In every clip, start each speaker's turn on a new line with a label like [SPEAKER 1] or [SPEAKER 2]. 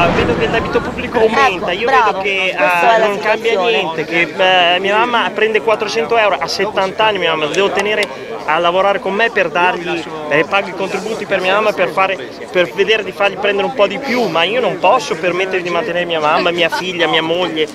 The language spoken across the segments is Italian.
[SPEAKER 1] Ah, vedo che il debito pubblico aumenta,
[SPEAKER 2] Ecco,
[SPEAKER 1] io
[SPEAKER 2] bravo,
[SPEAKER 1] vedo che ah, non cambia niente, che eh, mia mamma prende 400 euro a 70 anni, mia mamma devo tenere a lavorare con me per dargli, eh, pago i contributi per mia mamma per, fare, per vedere di fargli prendere un po' di più, ma io non posso permettere di mantenere mia mamma, mia figlia, mia moglie.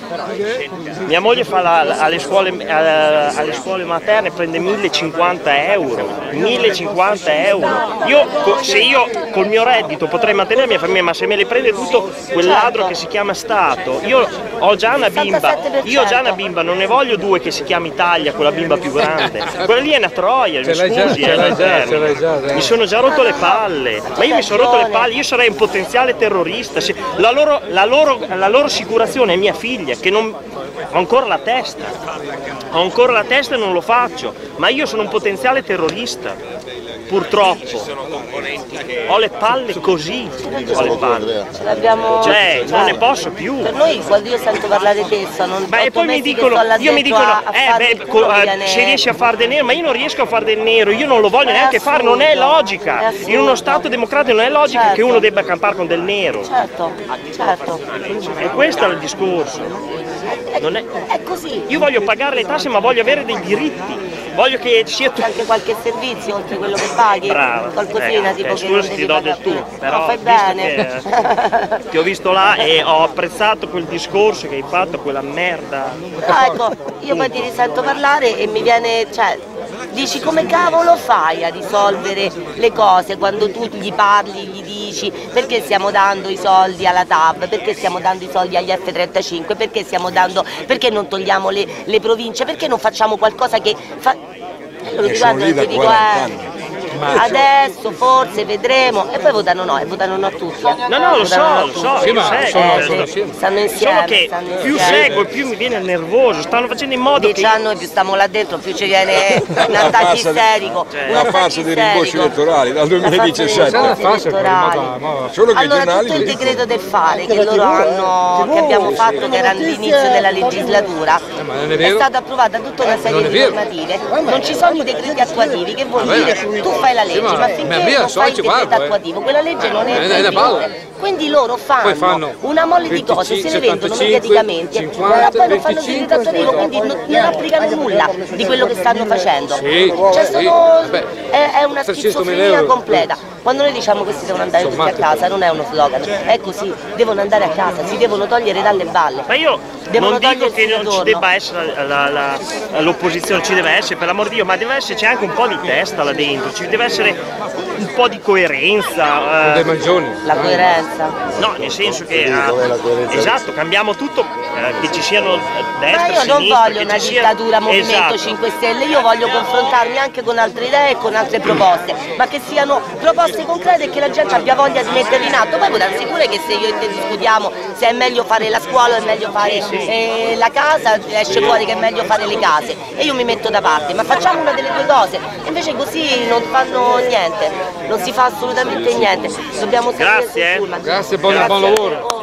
[SPEAKER 1] Mia moglie fa la- la- alle, scuole, eh, alle scuole materne prende 1050 euro, 1050 euro. Io, se io col mio reddito potrei mantenere la mia famiglia, ma se me le prende tutto quel ladro che si chiama Stato, io ho già una bimba, io ho già una bimba, non ne voglio due che si chiama Italia, quella bimba più grande. Quella lì è una troia, mi
[SPEAKER 3] Ce l'hai già,
[SPEAKER 1] scusi,
[SPEAKER 3] ce
[SPEAKER 1] eh,
[SPEAKER 3] l'hai già,
[SPEAKER 1] Mi sono già rotto le palle, ma io mi sono rotto le palle, io sarei un potenziale terrorista. La loro, la loro- la loro assicurazione è mia figlia, che non ho ancora la testa, ho ancora la testa e non lo faccio, ma io sono un potenziale terrorista, purtroppo. Ho le palle così, ho le palle. Cioè, non ne posso più.
[SPEAKER 2] Per noi quando io sento parlare di sono
[SPEAKER 1] Beh, e poi mi dicono, io mi dicono, eh, beh, eh, se riesci a fare del nero, ma io non riesco a fare del nero, io non lo voglio neanche fare, non è logica. In uno Stato democratico non è logica
[SPEAKER 2] Certo.
[SPEAKER 1] che uno debba campare con del nero.
[SPEAKER 2] Certo, certo.
[SPEAKER 1] E questo è il discorso. Non è-
[SPEAKER 2] È così.
[SPEAKER 1] Io voglio pagare le tasse ma voglio avere dei diritti. Voglio che sia
[SPEAKER 2] C'è anche qualche servizio oltre quello che paghi?
[SPEAKER 1] Brava.
[SPEAKER 2] Qualcosina
[SPEAKER 1] Eh,
[SPEAKER 2] tipo non
[SPEAKER 1] scusa,
[SPEAKER 2] devi
[SPEAKER 1] ti do del tu, però
[SPEAKER 2] No, fai bene.
[SPEAKER 1] che ti ho visto là e ho apprezzato quel discorso che hai fatto, quella merda.
[SPEAKER 2] No, ecco, io poi ti risento parlare e mi viene, cioè, dici come cavolo fai a risolvere le cose quando tu gli parli, gli dici perché stiamo dando i soldi alla TAV, perché stiamo dando i soldi agli F35, perché stiamo dando, perché non togliamo le, le province, perché non facciamo qualcosa che fa... Lo
[SPEAKER 4] sono
[SPEAKER 2] guardo
[SPEAKER 4] lì da
[SPEAKER 2] ti dico,
[SPEAKER 4] 40
[SPEAKER 2] eh,
[SPEAKER 4] anni.
[SPEAKER 2] adesso forse vedremo, e poi votano no, e votano no tutti. eh.
[SPEAKER 1] No, no, lo so,
[SPEAKER 2] no
[SPEAKER 1] lo so, io
[SPEAKER 3] ma
[SPEAKER 1] seguo.
[SPEAKER 3] sono-
[SPEAKER 2] Eh,
[SPEAKER 3] sono
[SPEAKER 2] sì,
[SPEAKER 3] insieme.
[SPEAKER 2] stanno insieme.
[SPEAKER 1] Solo che
[SPEAKER 2] stanno
[SPEAKER 1] più
[SPEAKER 2] insieme.
[SPEAKER 1] seguo e più mi viene nervoso, stanno facendo in modo
[SPEAKER 2] Dieci
[SPEAKER 1] che...
[SPEAKER 2] anni più stiamo là dentro, più ci viene un attacco
[SPEAKER 4] farsa di-
[SPEAKER 2] isterico.
[SPEAKER 1] Cioè,
[SPEAKER 2] un
[SPEAKER 4] la
[SPEAKER 2] attacco
[SPEAKER 4] farsa dei rimborsi elettorali dal
[SPEAKER 2] La farsa dei
[SPEAKER 4] 2017.
[SPEAKER 3] Sarà
[SPEAKER 2] rimborsi
[SPEAKER 3] facile,
[SPEAKER 2] elettorali.
[SPEAKER 3] ma- ma-
[SPEAKER 4] Solo che
[SPEAKER 2] Allora tutto il decreto del fare che loro hanno, che abbiamo fatto, che era all'inizio della legislatura,
[SPEAKER 3] ma non è
[SPEAKER 2] stata approvata tutta una serie di normative. Non ci sono i decreti attuativi, che vuol dire tu fai la legge,
[SPEAKER 3] ma-
[SPEAKER 2] ma
[SPEAKER 3] ma
[SPEAKER 2] finché non
[SPEAKER 3] so,
[SPEAKER 2] fai il decreto
[SPEAKER 3] eh.
[SPEAKER 2] attuativo, quella legge non
[SPEAKER 3] Eh,
[SPEAKER 2] è
[SPEAKER 3] è palla.
[SPEAKER 2] vigore. Quindi loro fanno,
[SPEAKER 3] fanno
[SPEAKER 2] una mole di cose,
[SPEAKER 3] 25,
[SPEAKER 2] se le vendono
[SPEAKER 3] 75,
[SPEAKER 2] mediaticamente,
[SPEAKER 3] 50,
[SPEAKER 2] ma poi non fanno il
[SPEAKER 3] 25,
[SPEAKER 2] decreto attuativo, quindi non, non applicano nulla di quello che stanno facendo.
[SPEAKER 3] Sì,
[SPEAKER 2] Cioè
[SPEAKER 3] sì,
[SPEAKER 2] sono,
[SPEAKER 3] vabbè.
[SPEAKER 2] Una
[SPEAKER 3] 300.000
[SPEAKER 2] schizofrenia completa. Quando noi diciamo che si devono andare tutti a
[SPEAKER 3] Sommate.
[SPEAKER 2] casa, non è uno slogan, è così, devono andare a casa, si devono togliere dalle balle.
[SPEAKER 1] Ma io
[SPEAKER 2] Devono
[SPEAKER 1] non dico che non ci debba essere l'opposizione, ci deve essere, per l'amor di Dio, ma deve esserci anche un po' di testa là dentro, ci deve essere un po' di coerenza. Eh.
[SPEAKER 2] La coerenza.
[SPEAKER 1] No, nel senso che
[SPEAKER 4] coerenza?
[SPEAKER 1] esatto, cambiamo tutto, eh, che ci siano eh,
[SPEAKER 2] Ma
[SPEAKER 1] destra,
[SPEAKER 2] io non
[SPEAKER 1] sinistra,
[SPEAKER 2] voglio una
[SPEAKER 1] sia-
[SPEAKER 2] dittatura Movimento
[SPEAKER 1] Esatto.
[SPEAKER 2] 5 Stelle, io voglio confrontarmi anche con altre idee e con altre proposte, ma che siano proposte concrete e che la gente abbia voglia di metterle in atto. Poi può darsi pure che se io e te discutiamo se è meglio fare la scuola o è meglio fare eh, la casa, esce fuori che è meglio fare le case e io mi metto da parte, ma facciamo una delle due cose. Invece così non fanno niente, non si fa assolutamente niente. Dobbiamo
[SPEAKER 1] Grazie,
[SPEAKER 2] sul
[SPEAKER 1] eh.
[SPEAKER 2] pullman.
[SPEAKER 3] Grazie, buon, buon lavoro.